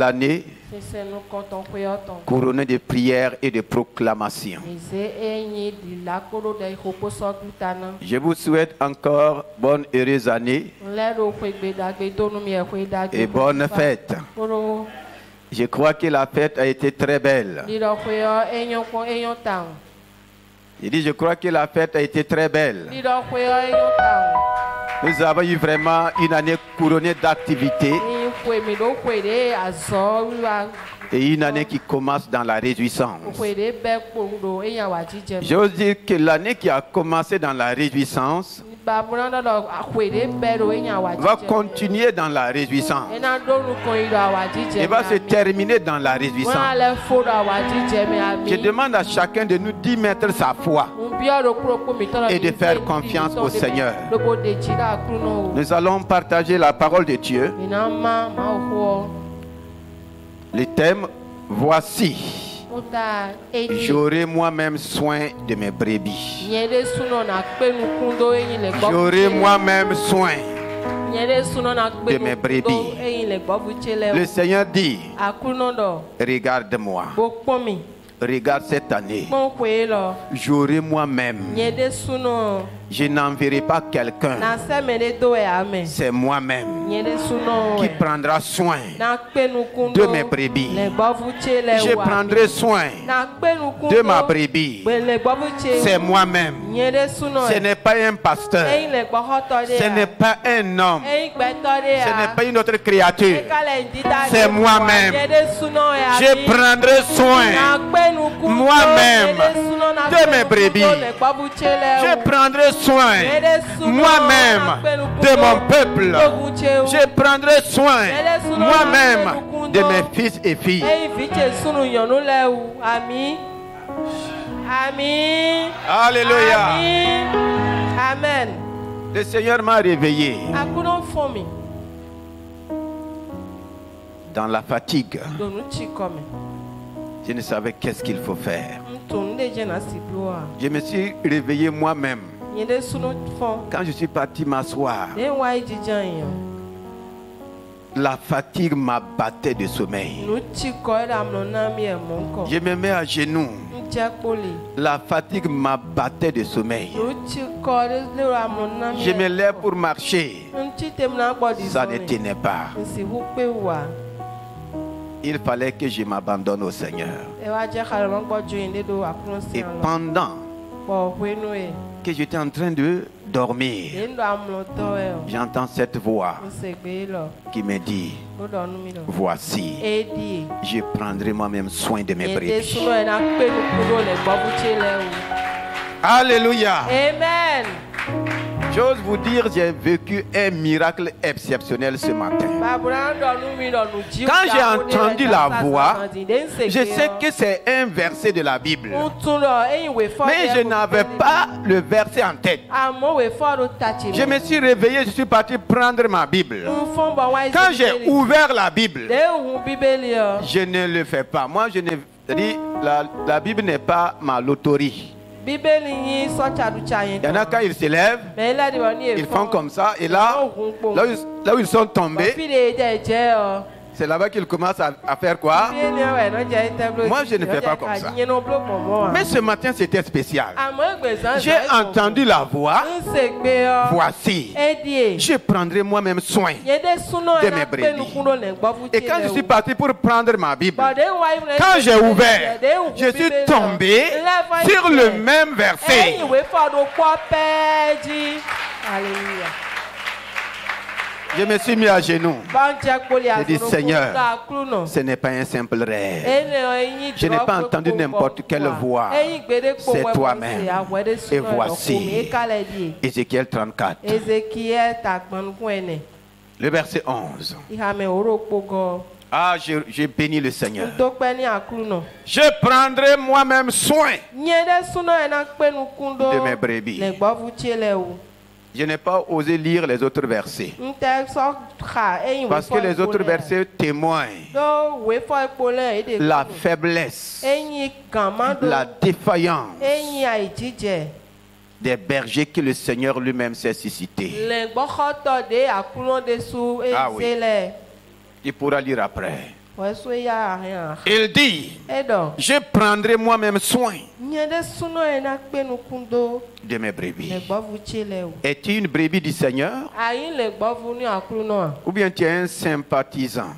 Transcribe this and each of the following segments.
l'année, sese nu kɔtɔn kpeyɔtɔn couronné de prières et de proclamations. Je vous souhaite encore bonne heureuse année et bonne fête. Je crois que la fête a été très belle. enyo tan Je dis, je crois que la fête a été très belle. Nous avons eu vraiment une année couronnée d'activités et une année qui commence dans la réjouissance. J'ose dire que l'année qui a commencé dans la réjouissance wa va continuer dans la réjouissance dzidze et va se terminer dans la réjouissance. Je demande à chacun de nous d'y mettre sa foi. Et de faire confiance au Seigneur. Nous allons partager la parole de Dieu. Le thème, voici, j'aurai moi-même soin de mes brebis. J'aurai moi-même soin. de mes brebis. Le Seigneur dit, regarde-moi, regarde cette année. J'aurai moi-même. Je n'enverrai pas quelqu'un. C'est moi-même qui prendra soin de mes brebis. Je prendrai soin de ma brebis. C'est moi-même. Ce n'est pas un pasteur. Ce n'est pas un homme. Ce n'est pas une autre créature. C'est moi-même. Je prendrai soin moi-même de mes brebis. Je prendrai soin moi-même de mon peuple. Je prendrai soin moi-même de mes fils et filles. Ami. Alléluia. Amen. Le Seigneur m'a réveillé dans la fatigue. Je ne savais qu'est-ce qu'il faut faire. Je me suis réveillé moi-même Quand je suis parti m'asseoir. La fatigue m'abattait de sommeil. Je me mets à genoux. La fatigue m'abattait de sommeil. Je me lève pour marcher. Ça ne tenait pas. Il fallait que je m'abandonne au Seigneur. Et pendant Que j'étais en train de dormir, j'entends cette voix qui me dit, voici, je prendrai moi-même soin de mes brebis. Alléluia. Amen. J'ose vous dire, j'ai vécu un miracle exceptionnel ce matin. Quand j'ai entendu la voix, Je sais que c'est un verset de la Bible, mais je n'avais pas le verset en tête. Tatsi. Je me suis réveillé, je suis parti prendre ma Bible. Yi. Quand j'ai ouvert la Bible, o. je ne le fais pas. Moi, je ne dis, la, la Bible n'est pas ma loterie. Il y en a quand ils se lèvent, ils font comme ça, et là, là où ils sont tombés, C'est là-bas qu'ils commencent à, à faire quoi? Moi, je ne fais pas comme ça. Mais ce matin, c'était spécial. Ìgbésàn. J'ai entendu la voix. Voici, je prendrai moi-même soin. De mes brebis. Et quand je suis parti pour prendre ma Bible, ìmúlẹ̀. quand j'ai ouvert, je suis tombé sur le même verset. Alléluia. Je me suis mis à genoux. J'ai dit, Seigneur. Ce n'est pas un simple rêve. Je Je n'ai pas entendu n'importe quelle voix. C'est toi-même. Et voici. Ézéchiel 34, Ézéchiel tàgbọ̀nukún ẹ̀nẹ̀. le verset 11. Ìhàmẹ̀ òró pogọ. Ah, je, je bénis le Seigneur. Je prendrai moi-même soin de mes brebis. Je n'ai pas osé lire les autres versets. Parce que les autres versets témoignent la faiblesse, la défaillance des bergers que le Seigneur lui-même s'est suscité. Ah oui. Il pourra lire après. Il dit, je prendrai moi-même soin de mes brebis. Es-tu une brebis du Seigneur? Ou bien tu es un sympathisant?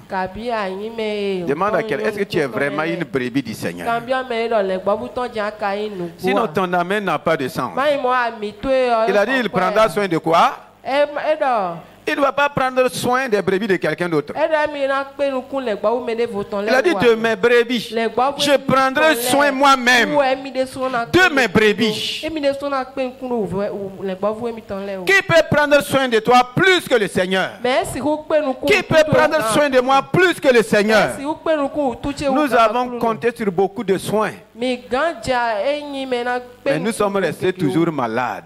Demande à quelqu'un, est-ce que tu es vraiment une brebis du Seigneur? Sinon ton amen n'a pas de sens. Il a dit, il prendra soin de quoi? Il ne va pas prendre soin des brebis de quelqu'un d'autre. Il a dit de mes brebis, je prendrai soin moi-même de mes brebis. Qui peut prendre soin de toi plus que le Seigneur? Qui peut prendre soin de moi plus que le Seigneur? Nous avons compté sur beaucoup de soins. Mais nous sommes restés toujours malades.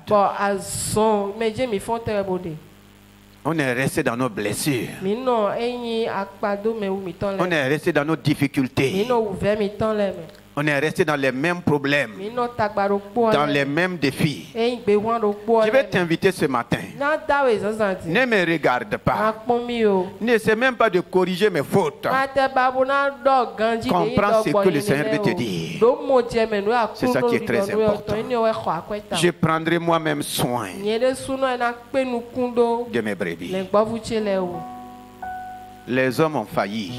On est resté dans nos blessures. On est resté dans nos difficultés. On est resté dans les mêmes problèmes, dans les mêmes défis. Je vais t'inviter ce matin. Ne me regarde pas. N'essaie même pas de corriger mes fautes. Comprends ce que le Seigneur veut te dire. C'est ça qui est très important. Je prendrai moi-même soin de mes brebis. Les hommes ont failli.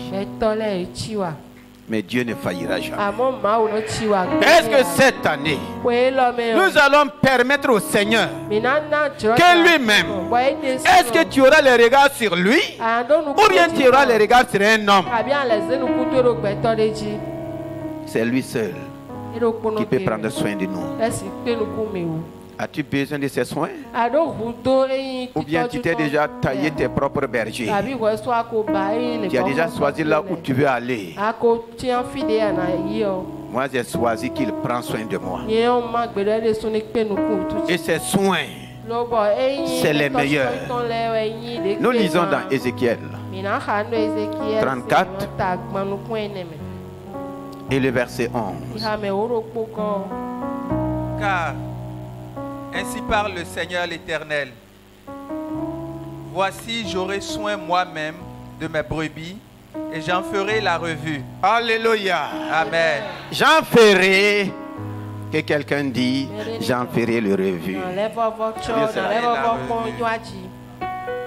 Mais Dieu ne faillira jamais. Est-ce que cette année, nous allons permettre au Seigneur que lui-même, est-ce que tu auras les regards sur lui ou bien tu auras les regards sur un homme? C'est lui seul qui peut prendre soin de nous. As-tu besoin de ces soins? Ou bien tu t'es déjà taillé tes propres bergers? Tu as déjà choisi là où tu veux aller. Moi j'ai choisi qu'il prend soin de moi. Et ces soins, c'est les meilleurs. Nous lisons dans Ézéchiel 34 et le verset 11. Car ainsi parle le Seigneur l'Éternel. Voici, j'aurai soin moi-même de mes brebis et j'en ferai la revue. Alléluia. Amen. J'en ferai que quelqu'un dit, j'en ferai le revue.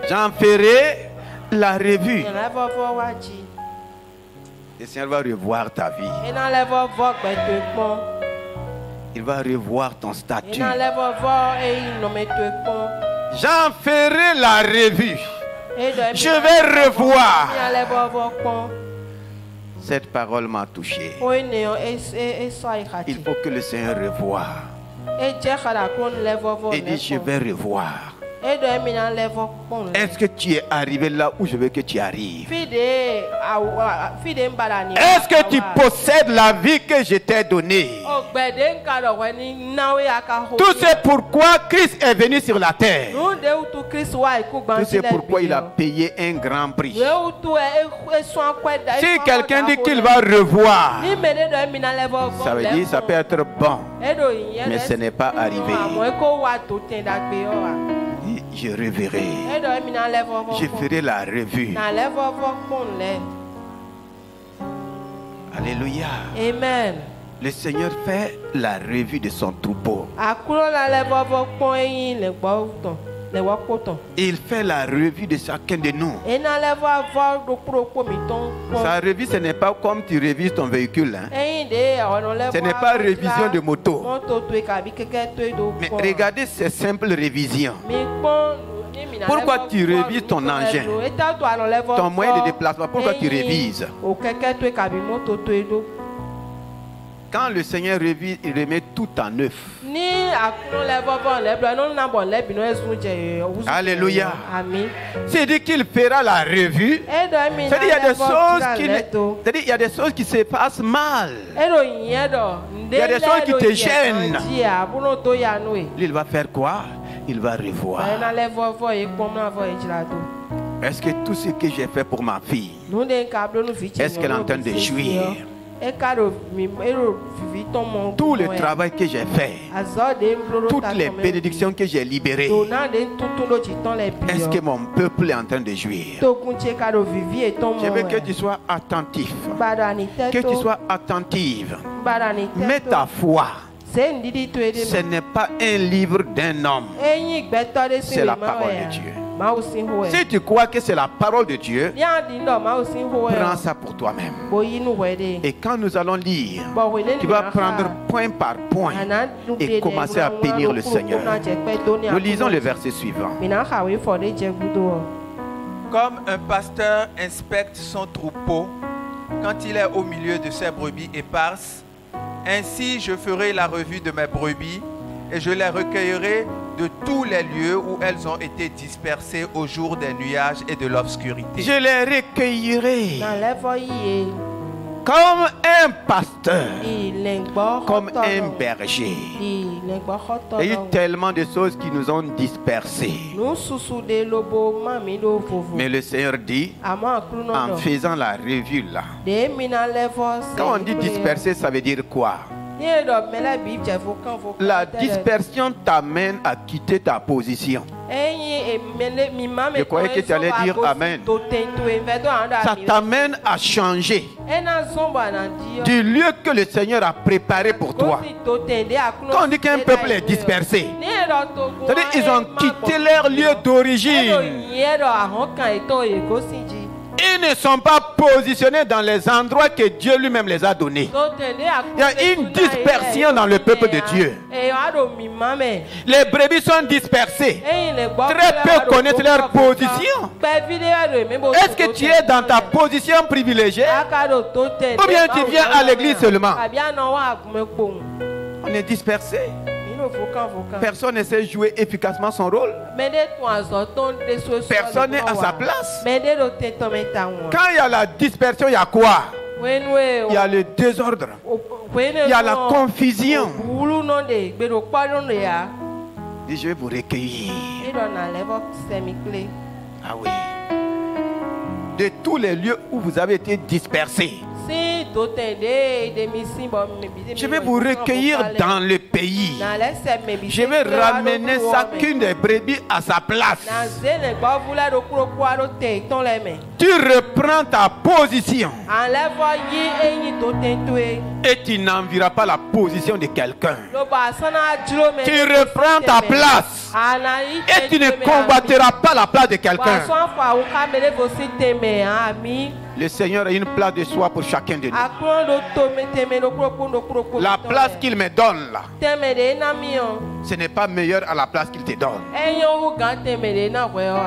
J'en ferai la revue. Le Seigneur va revoir ta vie. Il va revoir ton statut. J'en ferai la revue. Je vais revoir. Cette parole m'a touché. Il faut que le Seigneur revoie. Et dit, je vais revoir. Est-ce que tu es arrivé là où je veux que tu arrives? Est-ce que tu possèdes la vie que je t'ai donnée? Tout c'est pourquoi Christ est venu sur la terre. Tout c'est pourquoi il a payé un grand prix. Si quelqu'un dit qu'il va revoir, ça veut dire ça peut être bon, mais ce n'est pas arrivé je reverrai. Je ferai la revue. Alléluia. Amen. Le Seigneur fait la revue de son troupeau. Il fait la revue de chacun de nous. Sa revue, ce n'est pas comme tu révises ton véhicule. Hein. Ce n'est pas révision de moto. Mais regardez ces simples révisions. Pourquoi tu révises ton engin? Ton moyen de déplacement, pourquoi tu révises? Quand le Seigneur revit, il remet tout en neuf. Alléluia. C'est dit qu'il fera la revue. C'est dit il y a des choses qui, il y a des choses qui se passent mal. Il y a des choses qui te gênent. il va faire quoi? Il va revoir. Est-ce que tout ce que j'ai fait pour ma fille, est-ce qu'elle est en train de jouir? Tout le travail que j'ai fait, toutes les bénédictions que j'ai libérées, est-ce que mon peuple est en train de jouir? Je veux que tu sois attentif, que tu sois attentive. Mets ta foi. Ce n'est pas un livre d'un homme, c'est la parole de Dieu. Si tu crois que c'est la parole de Dieu, prends ça pour toi-même. Et quand nous allons lire, tu vas prendre point par point et commencer à bénir le Seigneur. Nous lisons le verset suivant. Comme un pasteur inspecte son troupeau quand il est au milieu de ses brebis éparses, ainsi je ferai la revue de mes brebis et je les recueillerai de tous les lieux où elles ont été dispersées au jour des nuages et de l'obscurité. Je les recueillerai comme un pasteur, comme un berger. Il y a eu tellement de choses qui nous ont dispersés. Mais le Seigneur dit, en faisant la revue là, quand on dit disperser, ça veut dire quoi? La dispersion t'amène à quitter ta position. Je croyais que tu allais dire Amen. Ça t'amène à changer du lieu que le Seigneur a préparé pour toi. Quand on dit qu'un peuple est dispersé, c'est-à-dire qu'ils ont quitté leur lieu d'origine. Ils ne sont pas positionnés dans les endroits que Dieu lui-même les a donnés. Il y a une dispersion dans le peuple de Dieu. Les brebis sont dispersées. Très peu connaissent leur position. Est-ce que tu es dans ta position privilégiée? Ou bien tu viens à l'église seulement? On est dispersé. Personne ne sait jouer efficacement son rôle. Personne n'est à sa place. Quand il y a la dispersion, il y a quoi? Il y a le désordre. Il y a la confusion. Et je vais vous recueillir. Ah oui. De tous les lieux où vous avez été dispersés. Je vais vous recueillir dans le pays. Je vais ramener chacune des brebis à sa place. Tu reprends ta position. Et tu n'envieras pas la position de quelqu'un. Tu reprends ta place. Et tu ne combatteras pas la place de quelqu'un. Le Seigneur a une place de soi pour chacun de nous. La place qu'il me donne là, ce n'est pas meilleur à la place qu'il te donne.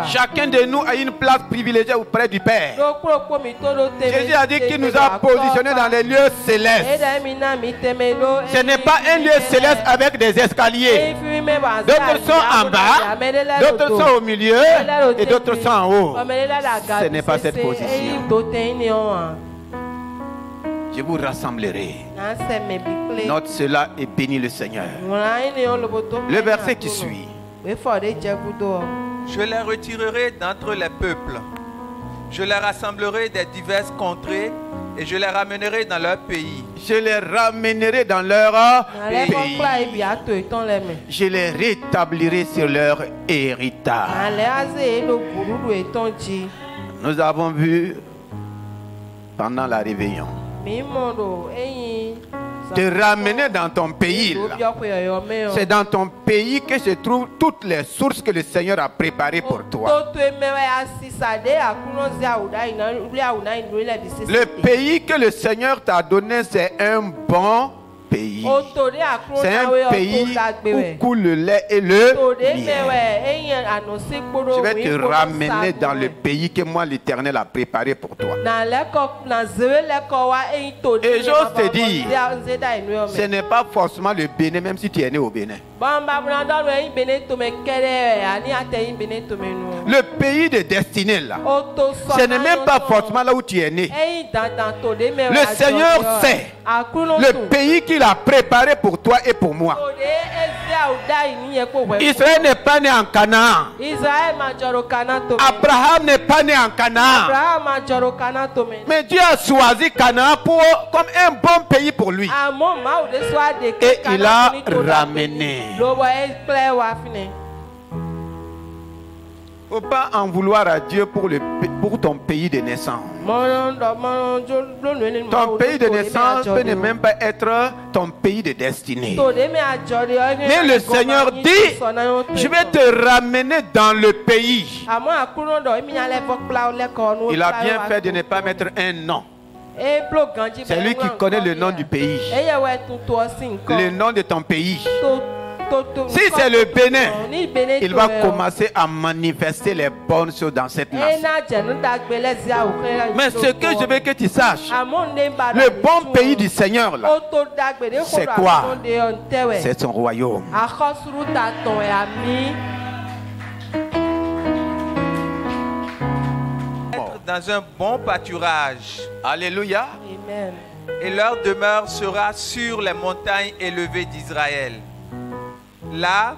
Chacun de nous a une place privilégiée auprès du Père. Jésus a dit qu'il nous a positionnés dans les lieux célestes. Ce n'est pas un lieu céleste avec des escaliers. D'autres sont en bas, d'autres sont au milieu et d'autres sont en haut. Ce n'est pas cette position. Je vous rassemblerai. Note cela et bénis le Seigneur. Le verset qui suit. Je les retirerai d'entre les peuples. Je les rassemblerai des diverses contrées et je les ramènerai dans leur pays. Je les ramènerai dans leur pays. Je les rétablirai sur leur héritage. Nous avons vu pendant la réveillon te ramener dans ton pays. C'est dans ton pays que se trouvent toutes les sources que le Seigneur a préparées pour toi. Le pays que le Seigneur t'a donné, c'est un bon pays. C'est un pays où coule le lait et le miel. Je vais te ramener dans le pays que moi l'Éternel a préparé pour toi. Et j'ose te dire, ce n'est pas forcément le Bénin, même si tu es né au Bénin. Le pays de destinée là, ce n'est même pas forcément là où tu es né. Le Seigneur sait le pays qu'il a préparé pour toi et pour moi. Israël n'est pas né en Canaan. Abraham n'est pas né en Canaan. Mais Dieu a choisi Canaan pour, comme un bon pays pour lui. Et il a ramené faut pas en vouloir à Dieu pour, le, pour ton pays de naissance. Ton pays de naissance peut ne même pas être ton pays de destinée. Mais le Seigneur dit, je vais te ramener dans le pays. Il a bien fait de ne pas mettre un nom. C'est lui qui connaît le nom du pays. Le nom de ton pays. Si c'est le Bénin, il va commencer à manifester les bonnes choses dans cette nation. Mais ce que je veux que tu saches, le bon pays du Seigneur, c'est quoi? C'est son royaume. dans un bon pâturage. Alléluia. Et leur demeure sera sur les montagnes élevées d'Israël. Là,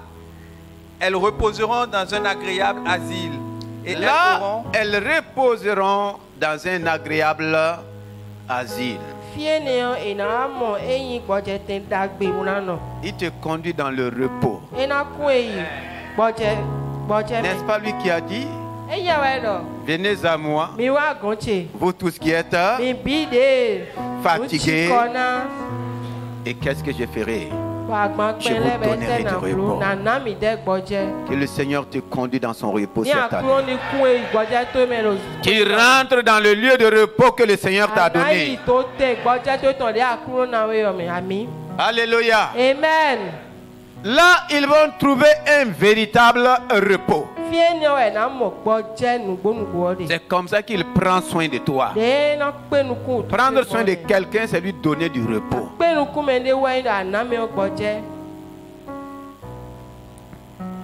elles reposeront dans un agréable asile. Et là, elles, reposeront dans un agréable asile. Il te conduit dans le repos. N'est-ce pas lui qui a dit? Venez à moi, vous tous qui êtes fatigués. Et qu'est-ce que je ferai? Je vous donnerai du repos. Que le Seigneur te conduise dans son repos cette année. Qui rentre dans le lieu de repos que le Seigneur t'a donné. Alléluia. Amen. Là, ils vont trouver un véritable repos. C'est comme ça qu'il prend soin de toi. Prendre soin de quelqu'un, c'est lui donner du repos.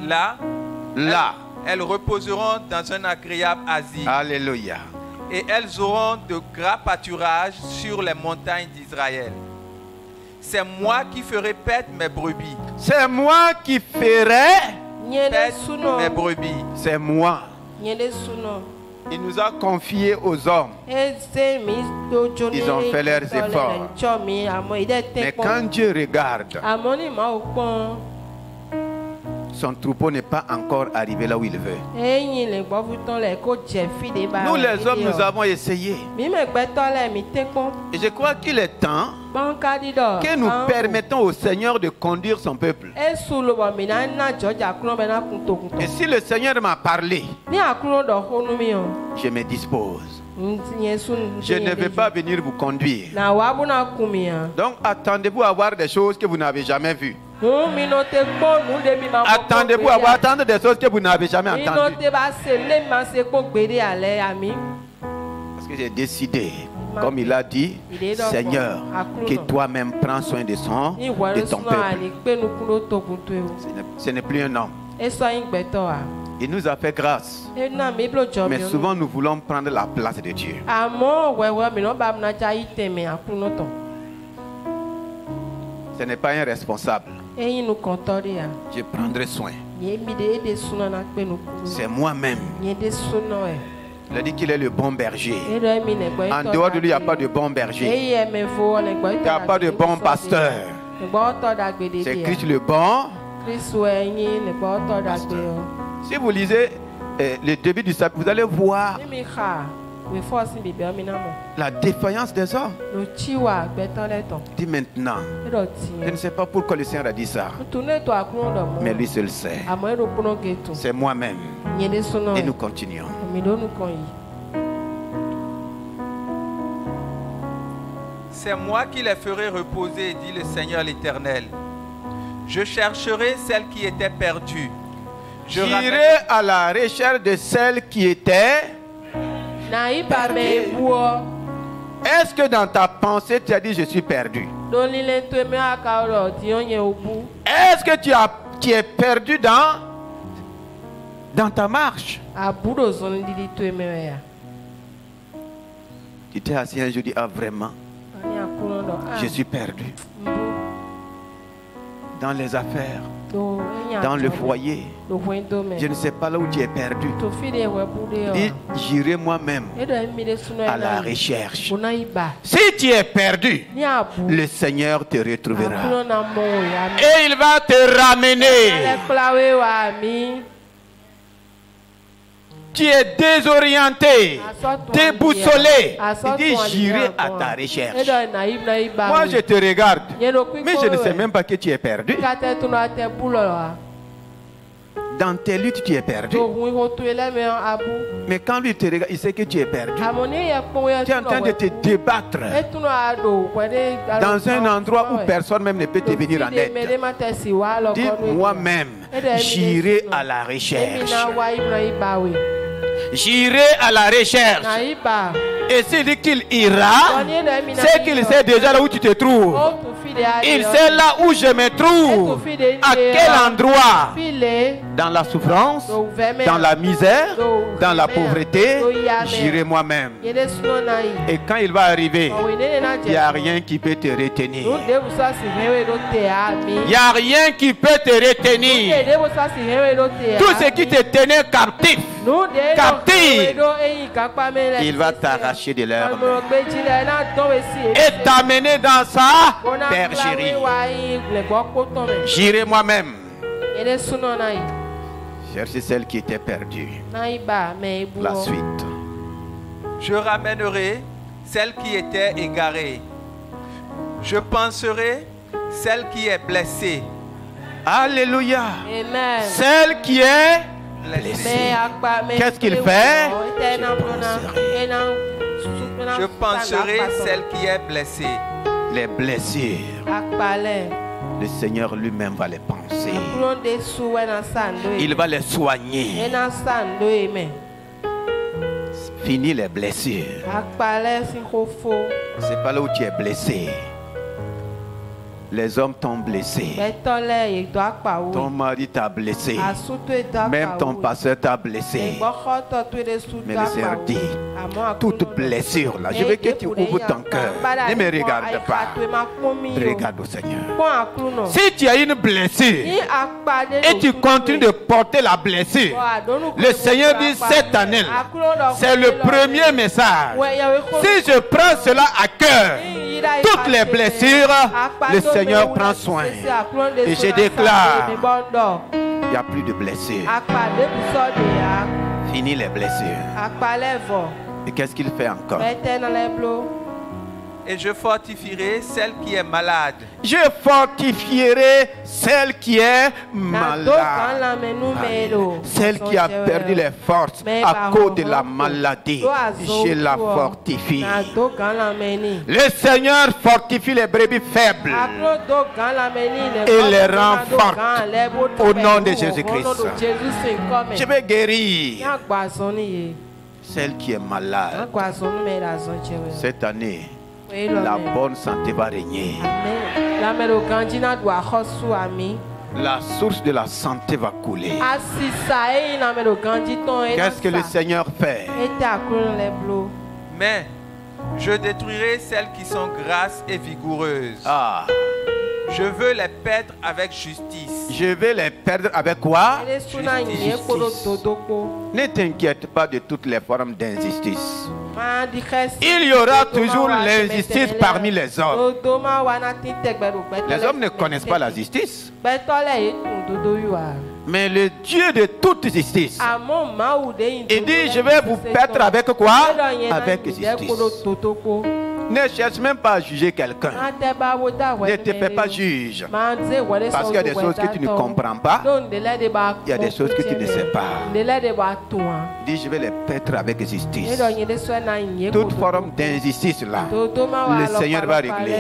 Là, là, elles reposeront dans un agréable asile. Alléluia. Et elles auront de gras pâturages sur les montagnes d'Israël. C'est moi qui ferai paître mes brebis. C'est moi qui ferai mes brebis. C'est moi. Il nous a confié aux hommes. Ils ont fait leurs efforts. Mais quand Dieu regarde, son troupeau n'est pas encore arrivé là où il veut. Nous les hommes, nous avons essayé. Et je crois qu'il est temps que nous permettons au Seigneur de conduire son peuple. Et si le Seigneur m'a parlé, je me dispose. Je ne vais pas venir vous conduire. Donc attendez-vous à voir des choses que vous n'avez jamais vues. Attendez-vous à voir attendre des choses que vous n'avez jamais entendues. Parce que j'ai décidé, comme il a dit, Seigneur, que toi-même prends soin de, son, de ton peuple. Ce n'est plus un homme. Il nous a fait grâce. Mais souvent nous voulons prendre la place de Dieu. Ce n'est pas un responsable. Je prendrai soin. C'est moi-même. Il a dit qu'il est le bon berger. En dehors de lui, il n'y a pas de bon berger. Il n'y a pas de bon pasteur. C'est Christ le bon. Si vous lisez eh, le début du chapitre, vous allez voir la défaillance des hommes. Dis maintenant. Je ne sais pas pourquoi le Seigneur a dit ça. Mais lui seul sait. C'est moi-même. Et nous continuons. C'est moi qui les ferai reposer, dit le Seigneur l'Éternel. Je chercherai celle qui était perdue. J'irai à la recherche de celle qui était est-ce que dans ta pensée, tu as dit je suis perdu? Est-ce que tu, as, tu es perdu dans, dans ta marche? Tu t'es assis un jour, dis ah vraiment, je suis perdu. Dans les affaires, dans le foyer. Je ne sais pas là où tu es perdu. Dis, j'irai moi-même à la recherche. Si tu es perdu, le Seigneur te retrouvera. Et il va te ramener tu es désorienté, déboussolé. Il dit, j'irai à ta recherche. Moi, je te regarde, mais je ne sais même pas que tu es perdu. Dans tes luttes, tu es perdu. Mais quand lui te regarde, il sait que tu es perdu. Tu es en train de te débattre dans un endroit où personne même ne peut te venir en aide. Dis moi-même, j'irai à la recherche. J'irai à la recherche. Et s'il dit qu'il ira, c'est qu'il sait déjà là où tu te trouves. Il sait là où je me trouve. À quel endroit? Dans la souffrance, dans la misère, dans la pauvreté, j'irai moi-même. Et quand il va arriver, il n'y a rien qui peut te retenir. Il n'y a rien qui peut te retenir. Tout ce qui te tenait captif, captif, il va t'arracher de l'air et t'amener dans sa J'irai moi-même. Chercher celle qui était perdue. La suite. Je ramènerai celle qui était égarée. Je penserai celle qui est blessée. Alléluia. Celle qui est blessée. Qu'est-ce qu'il fait? Je penserai celle qui est blessée les blessures, le Seigneur lui-même va les penser. Il va les soigner. Fini les blessures. C'est pas là où tu es blessé. Les hommes t'ont blessé. Ton mari t'a blessé. Même ton pasteur t'a blessé. Mais le Seigneur dit, toute blessure là, je veux que tu ouvres ton cœur. Ne me regarde pas. Regarde au Seigneur. Si tu as une blessure et tu continues de porter la blessure, le Seigneur dit cette année, c'est le premier message. Si je prends cela à cœur, toutes les blessures, le Seigneur prend soin. Et je déclare, il n'y a plus de blessures. Fini les blessures. Et qu'est-ce qu'il fait encore? Et je fortifierai celle qui est malade. Je fortifierai celle qui est malade. Celle qui a perdu les forces à cause de la maladie. Je la fortifie. Le Seigneur fortifie les brebis faibles et les rend fortes au nom de Jésus-Christ. Je vais guérir celle qui est malade. Cette année, la bonne santé va régner. La source de la santé va couler. Qu'est-ce que le Seigneur fait? Mais je détruirai celles qui sont grasses et vigoureuses. Ah. Je veux les perdre avec justice. Je vais les perdre avec quoi? Ne t'inquiète pas de toutes les formes d'injustice. Il y aura toujours l'injustice parmi les hommes. Les hommes ne connaissent pas la justice. Mais le Dieu de toute justice, il dit, je vais vous perdre avec quoi? Avec justice. Ne cherche même pas à juger quelqu'un. Ne te fais pas juge. Parce qu'il y a des choses que tu ne comprends pas. Il y a des choses que tu ne sais pas. Dis, je vais les perdre avec justice. Toute forme d'injustice là, le Seigneur va régler.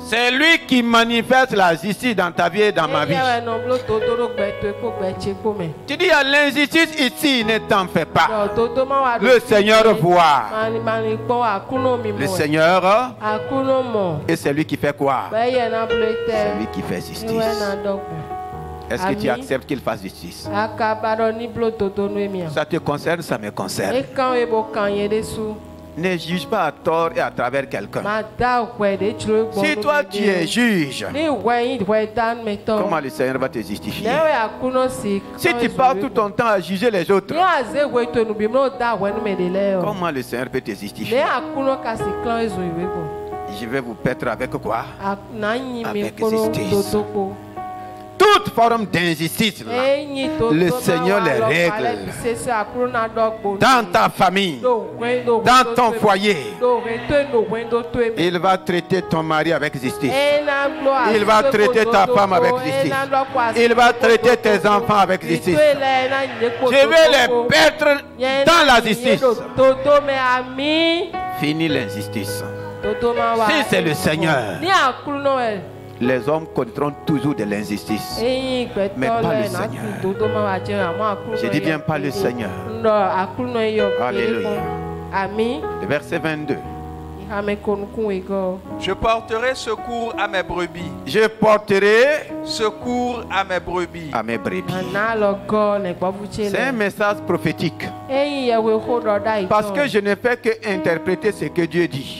C'est lui qui manifeste la justice dans ta vie et dans ma vie. Tu dis, à l'injustice ici, ne t'en fais pas. Le Seigneur voit. Le Seigneur et c'est lui qui fait quoi? C'est lui qui fait justice. Est-ce que tu acceptes qu'il fasse justice? Ça te concerne, ça me concerne. Ne juge pas à tort et à travers quelqu'un. Si toi tu es juge, comment le Seigneur va te justifier? Si tu passes tout ton temps à juger les autres, comment le Seigneur peut te justifier? Je vais vous pêtre avec quoi? Avec justice toute forme d'injustice, le Seigneur les règle. Dans ta famille, dans ton foyer, il va traiter ton mari avec justice. Il va traiter ta femme avec justice. Il va traiter tes enfants avec justice. Je vais les perdre dans la justice. Fini l'injustice. Si c'est le Seigneur les hommes connaîtront toujours de l'injustice. Mais pas le Seigneur. Je dis bien pas le Seigneur. Alléluia. Le verset 22. Je porterai secours à mes brebis. Je porterai secours à mes brebis. À mes brebis. C'est un message prophétique. Parce que je ne fais que interpréter ce que Dieu dit.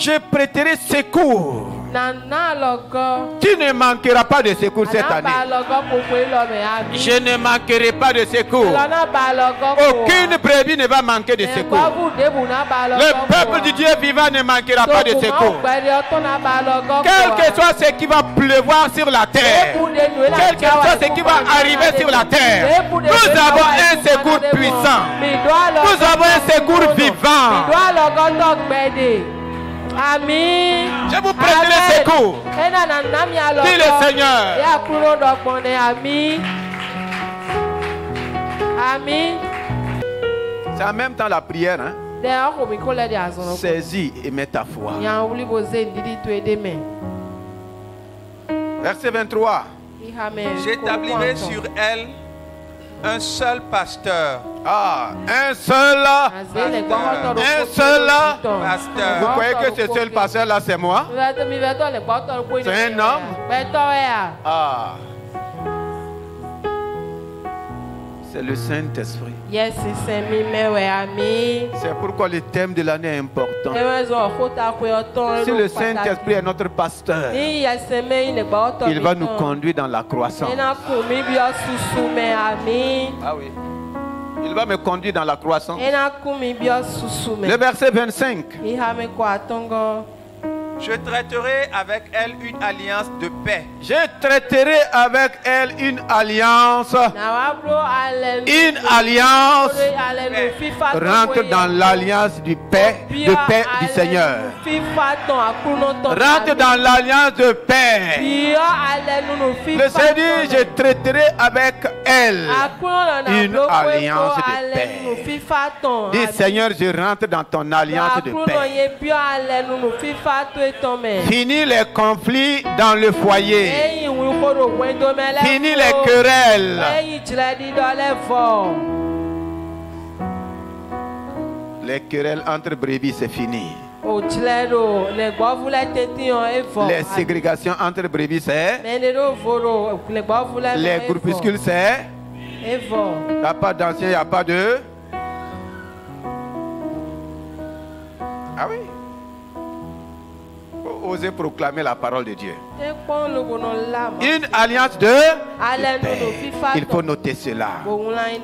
Je prêterai secours. Tu ne manqueras pas de secours cette année. Je ne manquerai pas de secours. Aucune brebis ne va manquer de secours. Le peuple du Dieu vivant ne manquera pas de secours. Quel que soit ce qui va pleuvoir sur la terre, quel que soit ce qui va arriver sur la terre, nous avons un secours puissant. Nous avons un secours vivant. Amen. Je vous prêterai secours. Dis le Seigneur. Amen. C'est en même temps la prière. Hein? Saisis et mets ta foi. Verset 23. J'établirai sur elle un seul pasteur. Ah, un seul pasteur. Un seul pasteur. Vous croyez que ce seul pasteur là, c'est moi? C'est un homme? Ah. C'est le Saint-Esprit. Yes, c'est pourquoi le thème de l'année est important. Si le Saint-Esprit est notre pasteur, il va nous conduire dans la croissance. Ah oui. Il va me conduire dans la croissance. Le verset 25. Je traiterai avec elle une alliance de paix. Je traiterai avec elle une alliance. Une alliance. Rentre dans l'alliance du paix, de paix du Seigneur. Rentre dans l'alliance de paix. Le Seigneur, je traiterai avec elle une alliance de paix. Dis Seigneur, je rentre dans ton alliance de paix. Fini les conflits dans le foyer. Fini les querelles. Les querelles entre brebis, c'est fini. Les ségrégations entre brebis, c'est. Les groupuscules, c'est. Il n'y a pas d'anciens, il n'y a pas de. Ah oui oser proclamer la parole de Dieu. Une alliance de, Il faut noter cela.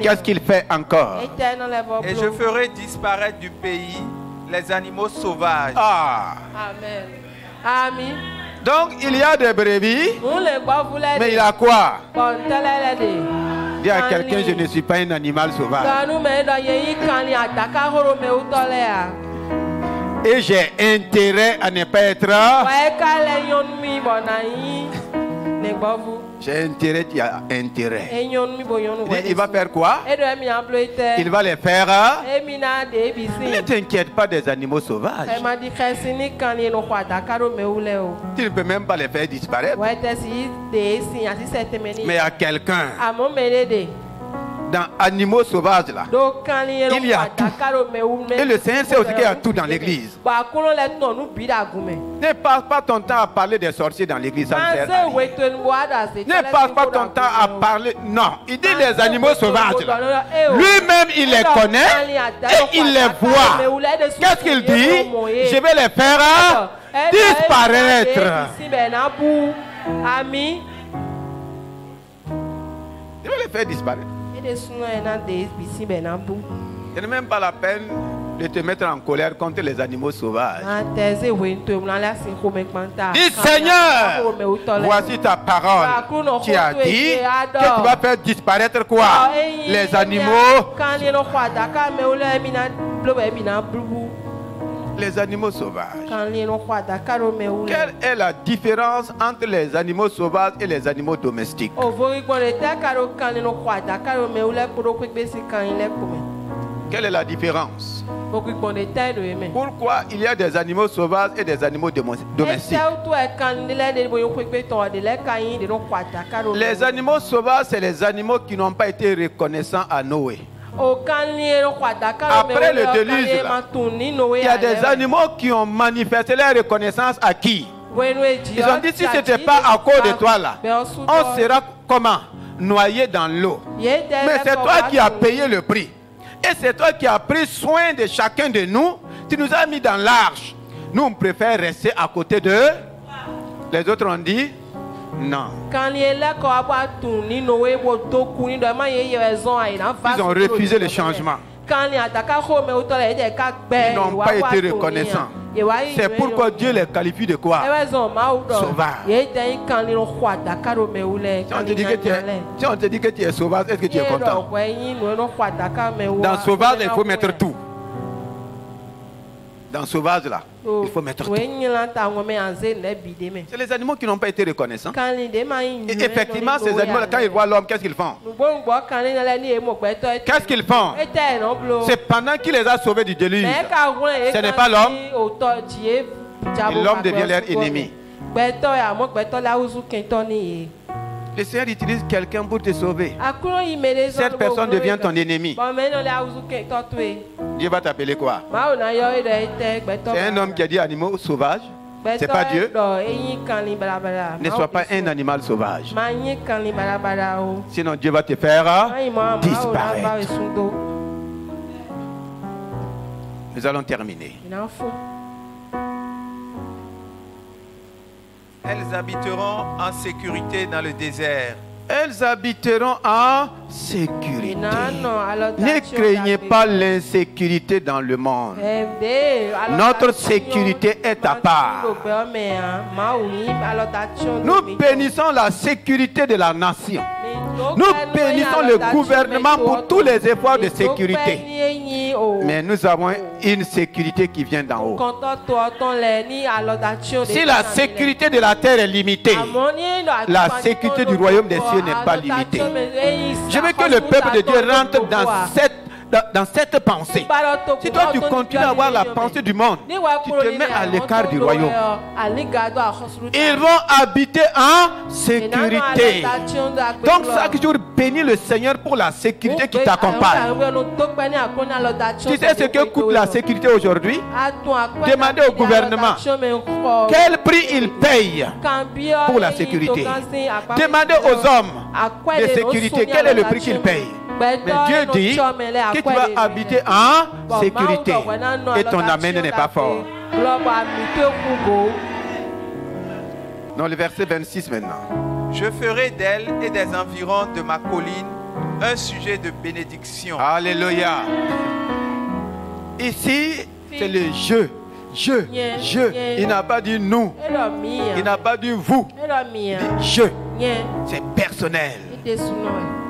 Qu'est-ce qu'il fait encore? Et je ferai disparaître du pays les animaux sauvages. Ah. Amen. Amen. Donc il y a des brebis, mais il a quoi? Dis à quelqu'un, je ne suis pas un animal sauvage et j'ai intérêt à ne pas être. J'ai intérêt, tu as intérêt. Il va faire quoi? Il va les faire. Ne t'inquiète pas des animaux sauvages. Tu ne peux même pas les faire disparaître. Mais à quelqu'un dans animaux sauvages là, il y a tout. Et le Seigneur sait aussi qu'il y a tout dans l'église. Ne passe pas ton temps à parler des sorciers dans l'église. Ne passe pas ton temps à parler. Non, il dit les animaux sauvages. Lui-même, il les connaît et il les voit. Qu'est-ce qu'il dit? Je vais les faire disparaître. Je vais les faire disparaître. Ce n'est même pas la peine de te mettre en colère contre les animaux sauvages. Dis Seigneur, voici ta parole. Tu as dit que tu vas faire disparaître quoi? Les animaux les animaux sauvages. Quelle est la différence entre les animaux sauvages et les animaux domestiques? Quelle est la différence? Pourquoi il y a des animaux sauvages et des animaux domestiques? Les animaux sauvages, c'est les animaux qui n'ont pas été reconnaissants à Noé. Après le déluge, il y a des animaux qui ont manifesté leur reconnaissance à qui? Ils ont dit si ce n'était pas à cause de toi là, on sera comment? Noyé dans l'eau. Mais c'est toi qui as payé le prix. Et c'est toi qui as pris soin de chacun de nous. Tu nous as mis dans l'arche. Nous, on préfère rester à côté de... Les autres ont dit, non. Ils ont refusé le changement. Ils n'ont pas été reconnaissants. C'est pourquoi Dieu les qualifie de quoi? Sauvage. Si on, te dit que tu es, si on te dit que tu es sauvage, est-ce que tu es content? Dans sauvage, il faut mettre tout dans sauvage là. Il faut mettre tout. C'est les animaux qui n'ont pas été reconnaissants. Et effectivement, ces animaux, quand ils voient l'homme, qu'est-ce qu'ils font? Qu'est-ce qu'ils font? C'est pendant qu'il les a sauvés du déluge. Ce n'est pas l'homme. L'homme devient leur ennemi. Le Seigneur utilise quelqu'un pour te sauver. Cette personne devient ton ennemi. Dieu va t'appeler quoi? C'est un homme qui a dit animaux sauvages. C'est pas Dieu. Ne sois pas un animal sauvage. Sinon Dieu va te faire disparaître. Nous allons terminer. Elles habiteront en sécurité dans le désert. Elles habiteront en sécurité. Ne craignez pas l'insécurité dans le monde. Notre sécurité est à part. Nous bénissons la sécurité de la nation. Nous bénissons le gouvernement pour tous les efforts de sécurité. Mais nous avons une sécurité qui vient d'en haut. Si la sécurité de la terre est limitée, la sécurité du royaume des cieux n'est pas limitée. Je veux que le peuple de Dieu rentre dans cette dans, cette pensée. Si toi tu continues à avoir la pensée du monde, tu te mets à l'écart du royaume. Ils vont habiter en sécurité. Donc chaque jour, bénis le Seigneur pour la sécurité qui t'accompagne. Tu sais ce que coûte la sécurité aujourd'hui? Demandez au gouvernement quel prix il paye pour la sécurité? Demandez aux hommes de sécurité? Quel est le prix qu'ils payent. Mais Dieu dit que tu vas habiter en sécurité et ton amène n'est pas fort. Dans le verset 26 maintenant. Je ferai d'elle et des environs de ma colline un sujet de bénédiction. Alléluia. Ici, c'est le je. Je, je. Il n'a pas dit nous. Il n'a pas dit vous. Il je. C'est personnel.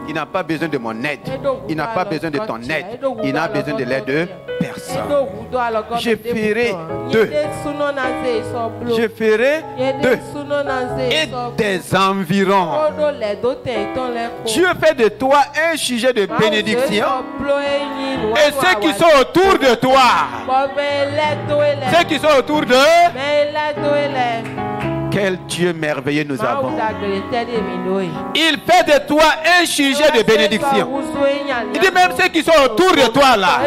Il n'a pas besoin de mon aide. Il n'a pas besoin de ton aide. Il n'a besoin de l'aide de personne. Je ferai deux. Je ferai deux. Et des environs. Dieu fait de toi un sujet de bénédiction. Et ceux qui sont autour de toi. Ceux qui sont autour de quel Dieu merveilleux nous avons. Il fait de toi un sujet de bénédiction. Il dit même ceux qui sont autour de toi là,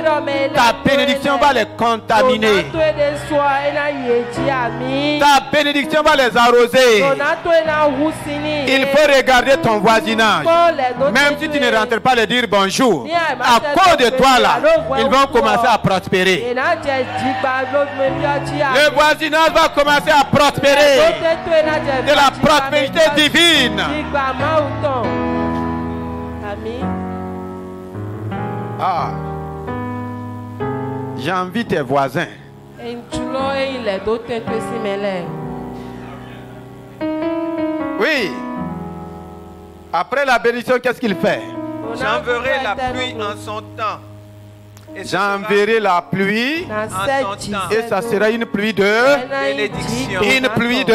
ta bénédiction va les contaminer. Ta bénédiction va les arroser. Il faut regarder ton voisinage. Même si tu ne rentres pas le dire bonjour, à cause de toi là, ils vont commencer à prospérer. Le voisinage va commencer à prospérer. De la prospérité divine. Ah. J'envie tes voisins. Oui. Après la bénédiction, qu'est-ce qu'il fait? J'enverrai la pluie en son temps. J'enverrai la pluie en son temps. Et ça sera une pluie de bénédiction. Une pluie de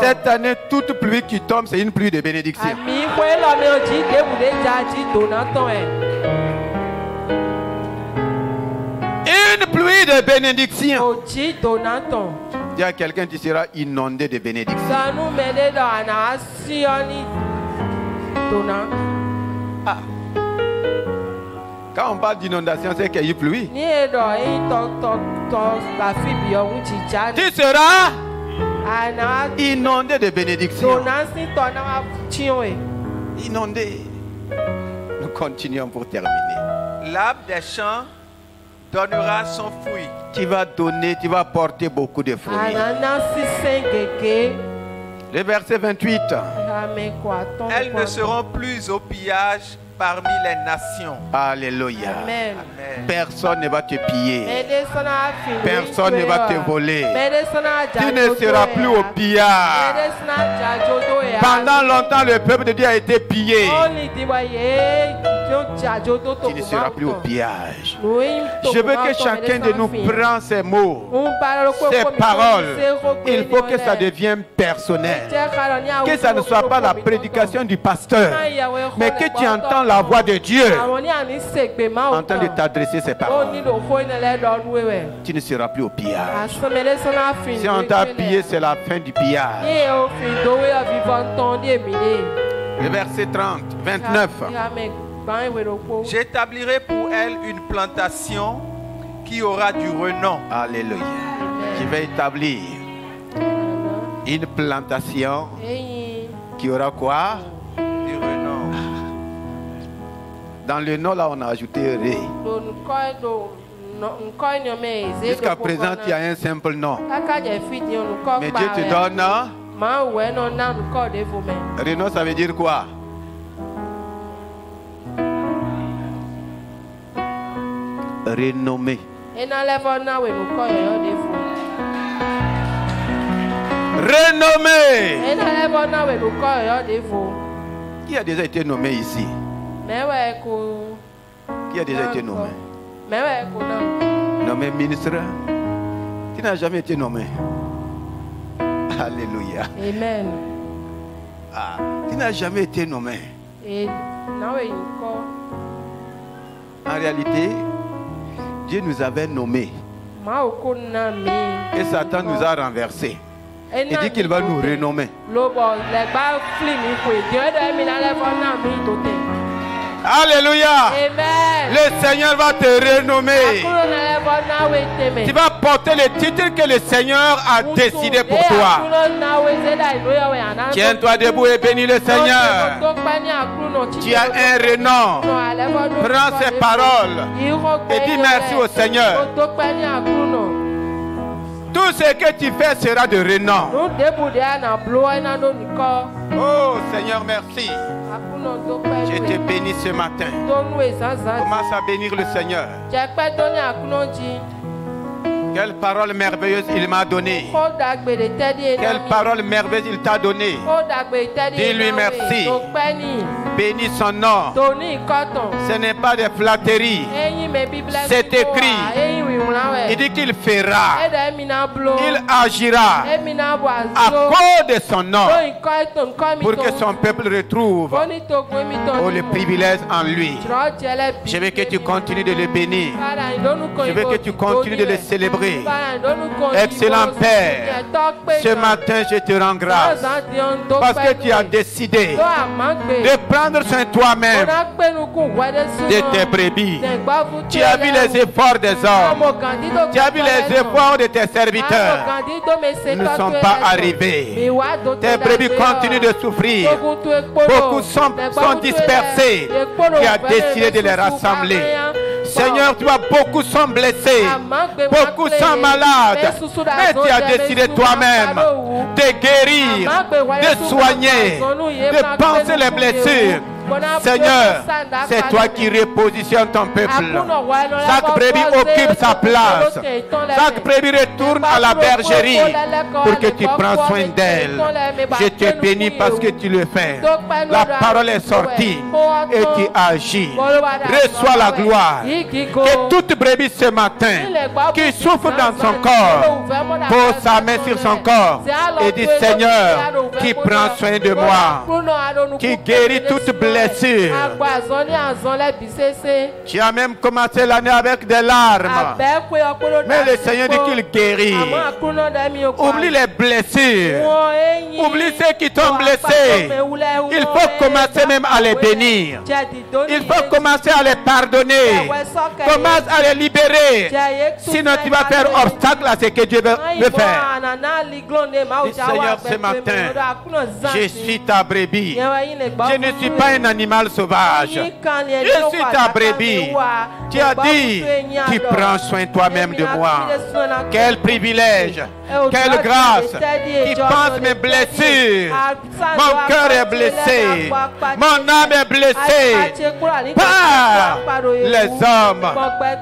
Cette année, toute pluie qui tombe, c'est une pluie de bénédiction. Une pluie de bénédiction. Il y a quelqu'un qui sera inondé de bénédictions. Ah. Quand on parle d'inondation, c'est qu'il y a pluie. Tu seras inondé de bénédictions. Inondé. Nous continuons pour terminer. L'arbre des champs donnera son fruit. Tu vas donner, tu vas porter beaucoup de fruits. Le verset 28. Elles ne seront plus au pillage parmi les nations. Alléluia. Personne ne va te piller. Personne ne va te voler. Tu ne seras plus au pillage. Pendant longtemps, le peuple de Dieu a été pillé. Tu ne seras plus au pillage. Je veux que chacun de nous prenne ces mots, ces paroles. Il faut que ça devienne personnel. Que ça ne soit pas la prédication du pasteur, mais que tu entends la voix de Dieu en train de t'adresser ces paroles. Tu ne seras plus au pillage. Si on t'a pillé, c'est la fin du pillage. Le verset 30, 29. J'établirai pour elle une plantation qui aura du renom. Alléluia. Je vais établir une plantation qui aura quoi? Du renom. Dans le nom, là, on a ajouté Ré. Jusqu'à présent, il y a un simple nom. Mais Dieu te donne. Renom, ça veut dire quoi? Renommé. Renommé. Qui a déjà été nommé ici? Qui a déjà été nommé? Nommé ministre. Qui n'a jamais été nommé? Alléluia. Amen. Ah, qui n'a jamais été nommé? En réalité, Dieu nous avait nommés. Et Satan nous a renversés. Il dit qu'il va nous renommer. Alléluia. Le Seigneur va te renommer. Tu vas porter le titre que le Seigneur a décidé pour toi. Tiens-toi debout et bénis le Seigneur. Tu as un renom. Prends ces paroles et dis merci au Seigneur. Tout ce que tu fais sera de renom. Oh Seigneur, merci. Je te bénis ce matin. Commence à bénir le Seigneur. Quelle parole merveilleuse il m'a donnée. Quelle parole merveilleuse il t'a donnée. Dis-lui merci. Bénis son nom. Ce n'est pas des flatteries. C'est écrit. Il dit qu'il fera. Il agira à cause de son nom pour que son peuple retrouve oh, le privilège en lui. Je veux que tu continues de le bénir. Je veux que tu continues de le célébrer Excellent Père, ce matin je te rends grâce parce que tu as décidé de prendre soin toi-même de tes brebis. Tu as vu les efforts des hommes. Tu as vu les efforts de tes serviteurs. Ils ne sont pas arrivés. Tes brebis continuent de souffrir. Beaucoup sont, sont dispersés. Tu as décidé de les rassembler. Seigneur, tu vois, beaucoup sont blessés, beaucoup sont malades, mais tu as décidé toi-même de guérir, de soigner, de penser les blessures. Seigneur, c'est toi qui repositionnes ton peuple. Chaque brebis occupe sa place. Chaque brebis retourne à la bergerie pour que tu prends soin d'elle. Je te bénis parce que tu le fais. La parole est sortie et tu agis. Reçois la gloire. Que toute brebis ce matin qui souffre dans son corps pose sa main sur son corps et dit Seigneur, qui prend soin de moi, qui guérit toute blessure tu as même commencé l'année avec des larmes. Mais le Seigneur dit qu'il guérit. Oublie les blessures. Oublie ceux qui t'ont blessé. Il faut commencer même à les bénir. Il faut commencer à les pardonner. Commence à les libérer. Sinon tu vas faire obstacle à ce que Dieu veut faire. Seigneur, ce matin, je suis ta brebis. Je ne suis pas un animal sauvage. Je suis ta brebis. Tu as dit, tu prends soin toi-même de moi. Quel privilège, quelle grâce. Qui pense mes blessures. Mon cœur est blessé. Mon âme est blessée. Par les hommes.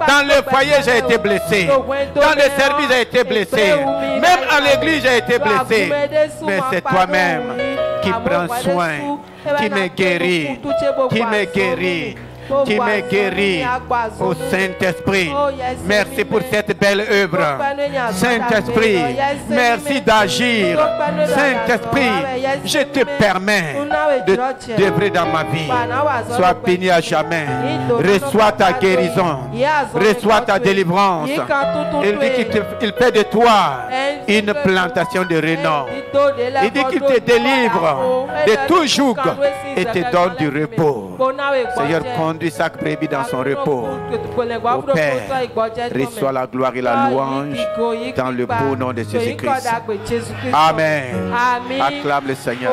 Dans le foyer, j'ai été blessé. Dans le service, j'ai été blessé. Même à l'église, j'ai été blessé. Mais c'est toi-même qui prends soin qui me guérit, qui me guérit qui me guérit au Saint-Esprit. Merci pour cette belle œuvre. Saint-Esprit, merci d'agir. Saint-Esprit, je te permets de d'œuvrer dans ma vie. Sois béni à jamais. Reçois ta guérison. Reçois ta délivrance. Il dit qu'il fait de toi une plantation de renom. Il dit qu'il te délivre de tout joug et te donne du repos. Seigneur, conduis chaque brebis dans son repos. Au Père, reçois la gloire et la louange dans le beau nom de Jésus-Christ. Amen. Acclame le Seigneur.